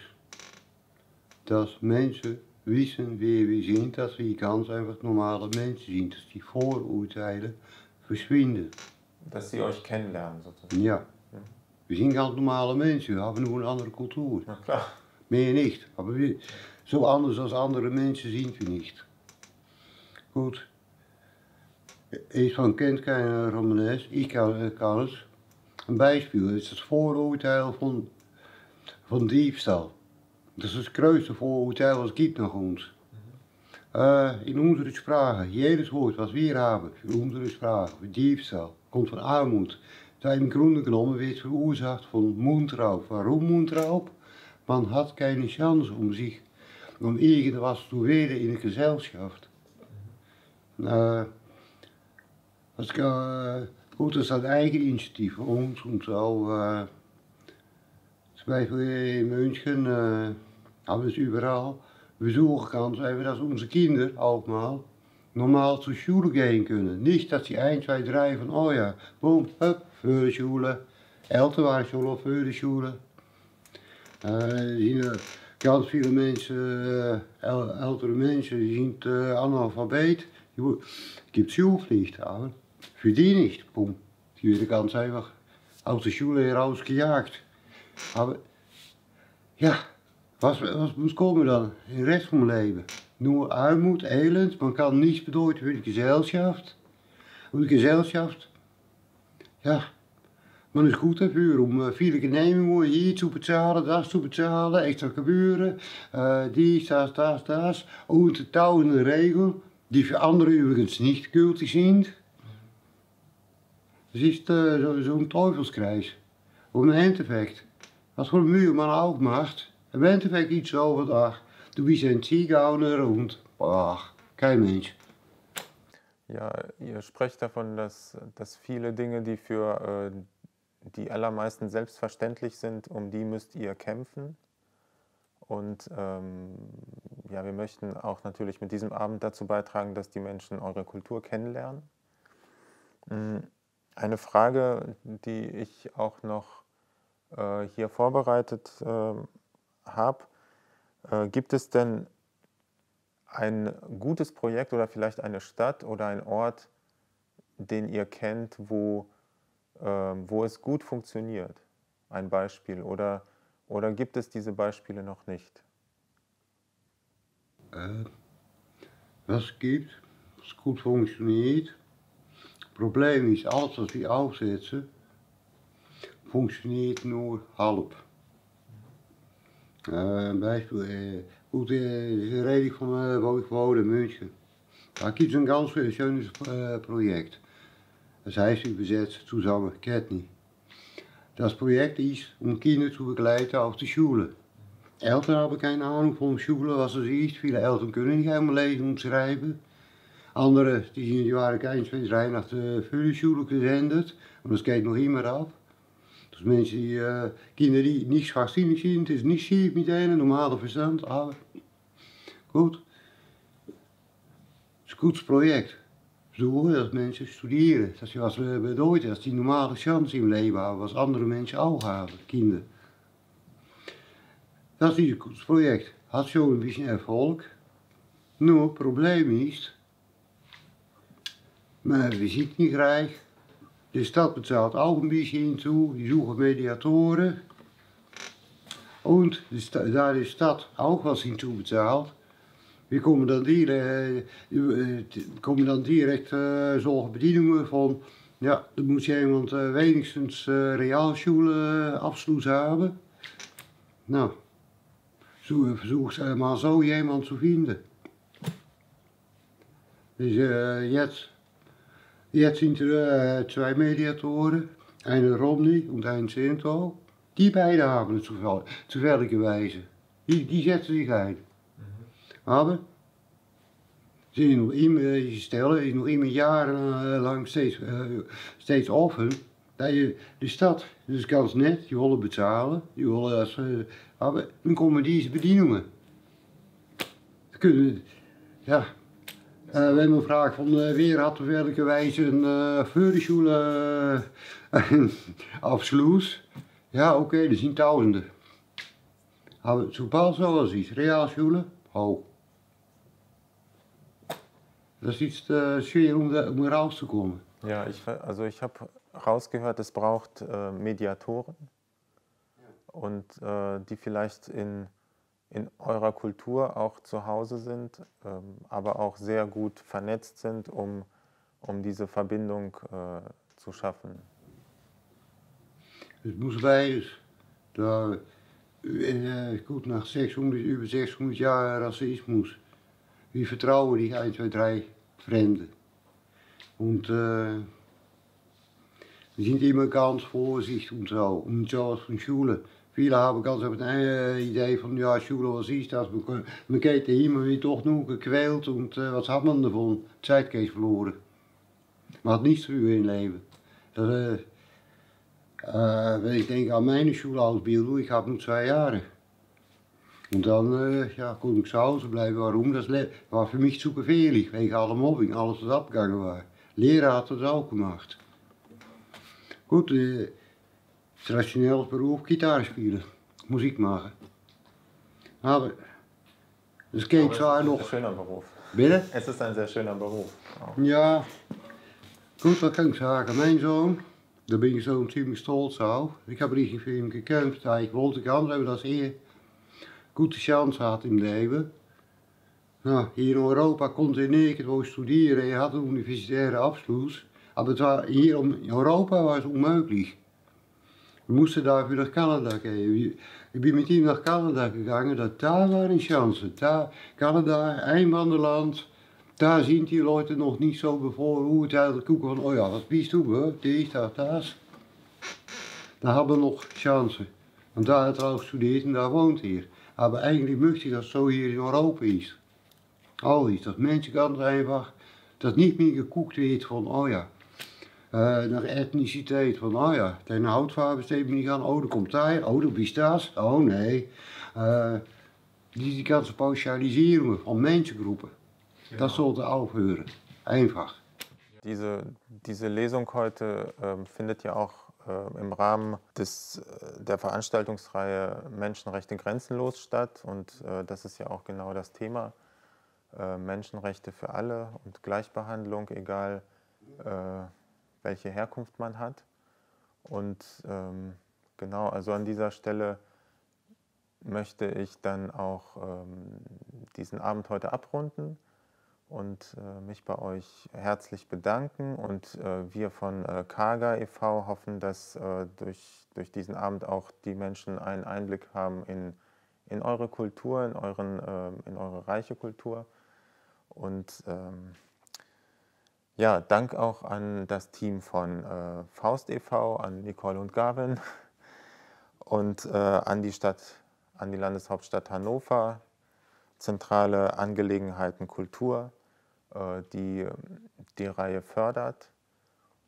dass Menschen wissen wie wir sind, dass wir ganz einfach normale Menschen sind, dass die Vorurteile verschwinden. Dass sie euch kennenlernen sozusagen. Ja. Wir sind ganz normale Menschen, wir haben nur eine andere Kultur. Na klar. Mehr nicht. Aber wir, so anders als andere Menschen sind wir nicht. Gut. Ich van kent keine Romanes, kann, kann es. Een bijspiel is het vooroordeel van van diefstal. Dat is het kruis voor het was giet naar ons. Uh, in onze vragen, jedes woord wat we hier hebben, in onze spraak, diefstal, komt van armoede. de groene genomen werd veroorzaakt van moentrouw. Waarom moentrouw? Man had geen kans om zich, om eigen was te weten in het gezelschap. Uh, het, uh, goed, dat is dat eigen initiatief, ons om zo. Eh, Beispiel in München, äh, aber es überall, we suchen ganz einfach, dass unsere Kinder auch mal normal zur Schule können. Nicht, dass sie 1, 2, 3 von, oh ja, boom, hup, für die Schule. Eltern waren schon al voor de Schule. Uh, zien ganz viele Menschen, äh, ältere Menschen, die sind äh, analphabet. Es gibt Schulpflicht, aber für die nicht. Boom. Die werden ganz einfach aus der Schule herausgejagt. Aber ja, was, was muss kommen dann in de rest vom Leben? Nur Armut, Elend, man kann nichts bedeuten für die Gesellschaft. Und die Gesellschaft, ja, man ist gut dafür, um viele Genehmigungen hier zu bezahlen, das zu bezahlen, extra Gebühren, äh, dies, das, das, das. Und tausende Regeln, die für andere übrigens nicht gültig sind. Das ist äh, zo'n so Teufelskreis. Und im Endeffekt, was voor Mühe man auch macht, im Endeffekt iets overdag. Du bist ein Ziegauner und ach, kein Mensch. Ja, ihr sprecht davon, dass, dass viele Dinge, die für äh, die allermeisten selbstverständlich sind, um die müsst ihr kämpfen. Und ähm, ja, wir möchten auch natürlich mit diesem Abend dazu beitragen, dass die Menschen eure Kultur kennenlernen. Hm, eine Frage, die ich auch noch äh, hier vorbereitet äh, habe, gibt es denn ein gutes Projekt oder vielleicht eine Stadt oder ein Ort, den ihr kennt, wo, äh, wo es gut funktioniert? Ein Beispiel. Oder, oder gibt es diese Beispiele noch nicht? Äh, was gibt, was gut funktioniert, Probleem is, wat we aufsetzen, functioneert nur halb. Uh, Beispiel, uh, goed, uh, de reden van uh, wo ich wohne, München. Da gibt es ein ganz schönes äh, Projekt. Das heißt übersetzt zusammen Ketni. Das Projekt ist, um Kinder zu begleiten auf die Schule. Eltern haben keine Ahnung von Schule, was es ist. Viele Eltern können nicht helemaal lesen und schreiben. Andere die, die waren keinswegs nach de Vögelschule gesendet. Und das geht noch immer ab. Dus mensen die, uh, kinderen die niet zwaarzinnig zijn, het is niet schief met een normale verstand, aber goed. Het is een goed project. Zo dat mensen studeren, dat ze wat bedeuten, dat die normale chance im Leben hebben, was andere mensen ook hebben, kinderen. Dat is een goed project. Had zo een beetje erfolg. Nur, het probleem is, we zien niet graag. De stad betaalt ook een beetje in toe, die zoeken mediatoren. En de daar de stad ook was in toe betaald. We komen dan direct, uh, komen dan direct uh, zulke bedieningen van, ja, dan moet je iemand uh, wenigstens uh, afsluit hebben. Nou, zo, verzoek maar zo iemand te vinden. Dus uh, Jetzt sind äh, zwei Mediatoren, einer Romney und ein Cento. Die beiden haben es zufälligerweise. Die, die setzen sich ein. Mhm. Aber ze is nog immer, die stellen is nog immer jarenlang steeds, uh, steeds offen. Dat je de stad, dus ganz net, die willen betalen, die willen als, uh, maar dan komen deze bedieningen. Kunnen, ja, eh, we hebben gevraagd van eh, weer had op welke wijze een eh, uh, Fördenschulen afsloes. Ja, oké, er zijn duizenden. Maar zo bepaald zoals iets. Realschulen, dat is iets. äh, schwer, om da, te komen. Ja, ik, also ik heb rausgehört, het braucht äh, Mediatoren ja. Äh, die vielleicht in in eurer Kultur auch zu Hause sind, ähm, aber auch sehr gut vernetzt sind, um, um diese Verbindung äh, zu schaffen. Es muss wees, da äh, gut nach 600, über 600 Jahren Rassismus, wie vertrauen die 1, 2, 3 Fremden. Und äh, wir sind immer ganz vorsichtig und so, und so aus von Schule. Viele haben ganz op het idee van, ja, Schule, was ist das? Man geht immer wie doch nur gequält und äh, was hat man davon? Zeit geht verloren. Man hat nichts für im Leben. Das, äh, äh, wenn ich denke an meine Schulausbildung, ich habe nur zwei Jahre. Und dann äh, ja, ich zu Hause bleiben. Warum? Das war für mich zu gefährlich, wegen aller Mobbing, alles was abgegangen war. Lehrer hat das auch gemacht. Gut, äh, traditioneel beroep gitaar spelen, muziek maken. Nou, maar oh, is een zwar noch. nog. Het is een Beruf. beroep. Binnen? Het is sehr schöner Beruf. beroep. Oh. Ja, Goed wat kan ik zeggen? Mijn zoon, daar ben je zo ziemlich stolz op. Ik heb richtig voor hem gekämpft. Hij wilde dat hebben dat hij goede kans had in leven. Nou, hier in Europa kon hij nergens studeren. Je had een universitaire afsluit. Ah, maar hier in Europa was het onmogelijk. We moesten daarvoor naar Canada gaan. Ik ben met naar Canada gegaan, daar waren kansen. Daar, Canada, einwanderland, daar zien die Leute nog niet zo bevoor hoe het eigenlijk koeken van, oh ja, wat bist hoor? Dit Deze, dat, dat. Daar hebben we nog kansen. Want daar heeft al gestudeerd en daar woont hier. Maar eigenlijk mocht hij dat zo hier in Europa is. Al is dat mensen kan eenvoudig, dat niet meer gekoekt weet van, oh ja, naar etniciteit. Van, oh ja, deine Hautfarbe steht mir nicht an, oh, du kommt daher, oh, du bist das, oh nee. Uh, die, die ganze Pauschalisierung von Menschengruppen, ja. das sollte aufhören. Einfach. Diese, diese Lesung heute äh, findet ja auch äh, im Rahmen des, äh, der Veranstaltungsreihe Menschenrechte grenzenlos statt. Und äh, das ist ja auch genau das Thema. Menschenrechte für alle und Gleichbehandlung, egal welche Herkunft man hat. Und ähm, genau, also an dieser Stelle möchte ich dann auch ähm, diesen Abend heute abrunden und äh, mich bei euch herzlich bedanken. Und äh, wir von äh, Kaga e.V. hoffen, dass äh, durch, durch diesen Abend auch die Menschen einen Einblick haben in, in eure Kultur, in, euren, ähm, in eure reiche Kultur. Und ähm, ja, Dank auch an das Team von äh, Faust e.V., an Nicole und Gavin und äh, an die Stadt, an die Landeshauptstadt Hannover, zentrale Angelegenheiten Kultur, äh, die die Reihe fördert.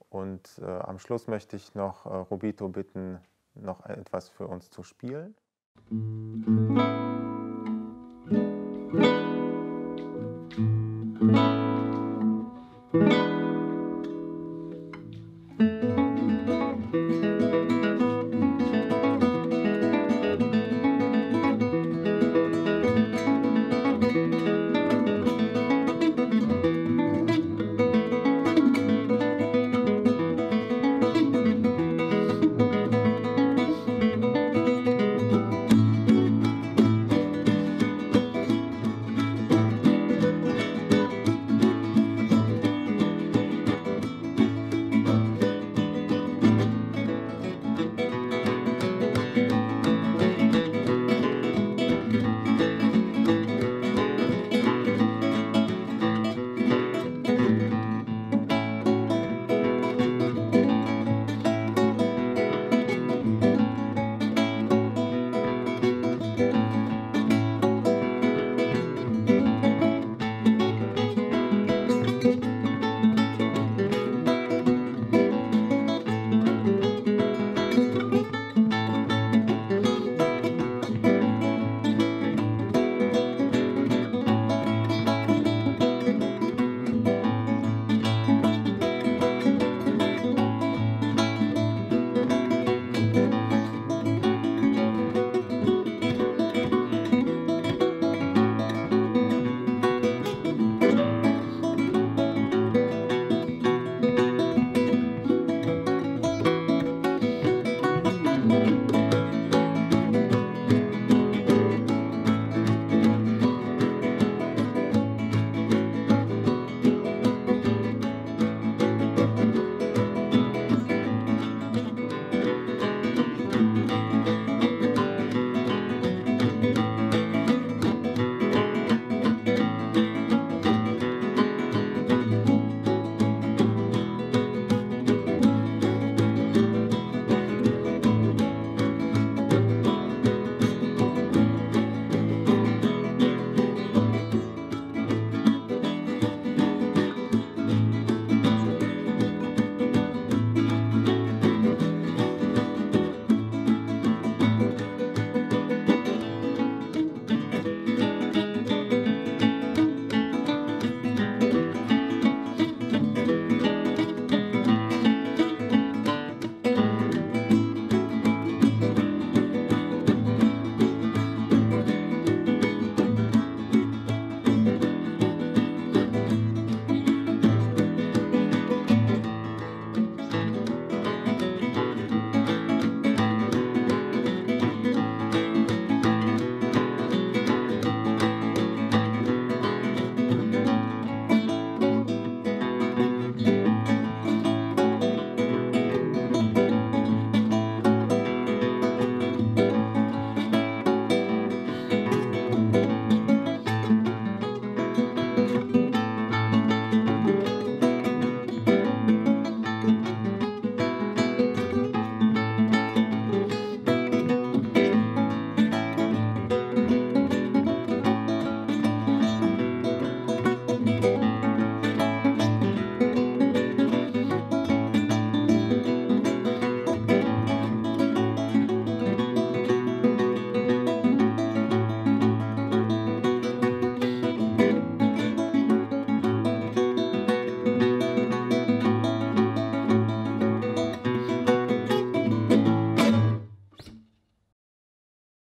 Und äh, am Schluss möchte ich noch äh, Robito bitten, noch etwas für uns zu spielen. Musik thank you.